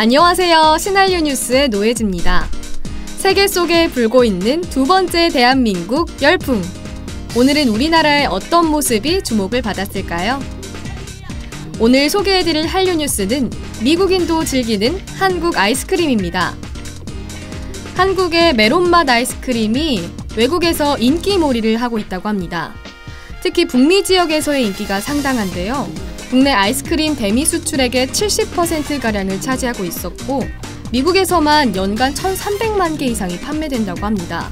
안녕하세요. 신한류 뉴스의 노예지입니다. 세계 속에 불고 있는 두 번째 대한민국 열풍. 오늘은 우리나라의 어떤 모습이 주목을 받았을까요? 오늘 소개해드릴 한류 뉴스는 미국인도 즐기는 한국 아이스크림입니다. 한국의 메론맛 아이스크림이 외국에서 인기몰이를 하고 있다고 합니다. 특히 북미 지역에서의 인기가 상당한데요. 국내 아이스크림 대미 수출액의 70%가량을 차지하고 있었고, 미국에서만 연간 1,300만 개 이상이 판매된다고 합니다.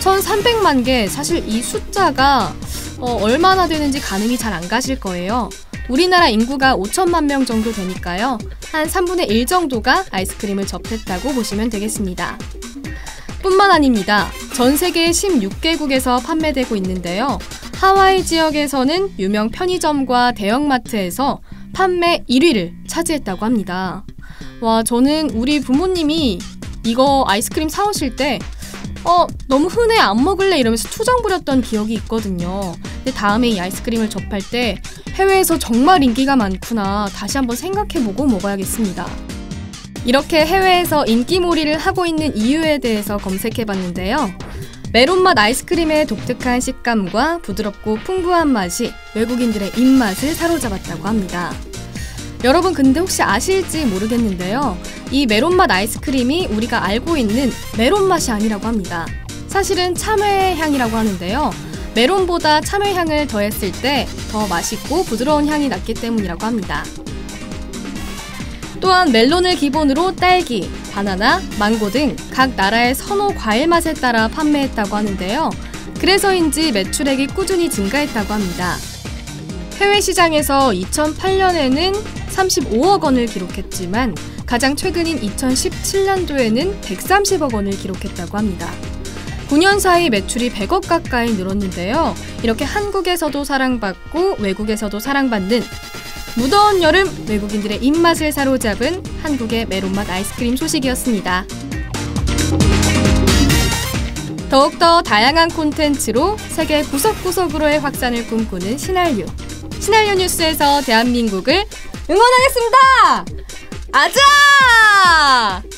1,300만 개, 사실 이 숫자가 어, 얼마나 되는지 가늠이 잘 안 가실 거예요. 우리나라 인구가 5천만 명 정도 되니까요. 한 3분의 1 정도가 아이스크림을 접했다고 보시면 되겠습니다. 뿐만 아닙니다. 전 세계 16개국에서 판매되고 있는데요. 하와이 지역에서는 유명 편의점과 대형마트에서 판매 1위를 차지했다고 합니다. 와, 저는 우리 부모님이 이거 아이스크림 사오실 때 어, 너무 흔해 안 먹을래 이러면서 투정 부렸던 기억이 있거든요. 근데 다음에 이 아이스크림을 접할 때 해외에서 정말 인기가 많구나 다시 한번 생각해보고 먹어야겠습니다. 이렇게 해외에서 인기몰이를 하고 있는 이유에 대해서 검색해봤는데요. 메론맛 아이스크림의 독특한 식감과 부드럽고 풍부한 맛이 외국인들의 입맛을 사로잡았다고 합니다. 여러분 근데 혹시 아실지 모르겠는데요. 이 메론맛 아이스크림이 우리가 알고 있는 메론맛이 아니라고 합니다. 사실은 참외 향이라고 하는데요. 메론보다 참외 향을 더했을 때 더 맛있고 부드러운 향이 났기 때문이라고 합니다. 또한 멜론을 기본으로 딸기, 바나나, 망고 등 각 나라의 선호 과일 맛에 따라 판매했다고 하는데요. 그래서인지 매출액이 꾸준히 증가했다고 합니다. 해외 시장에서 2008년에는 35억 원을 기록했지만 가장 최근인 2017년도에는 130억 원을 기록했다고 합니다. 9년 사이 매출이 100억 가까이 늘었는데요. 이렇게 한국에서도 사랑받고 외국에서도 사랑받는 무더운 여름 외국인들의 입맛을 사로잡은 한국의 메론맛 아이스크림 소식이었습니다. 더욱더 다양한 콘텐츠로 세계 구석구석으로의 확산을 꿈꾸는 신한류. 신한류 뉴스에서 대한민국을 응원하겠습니다! 아자!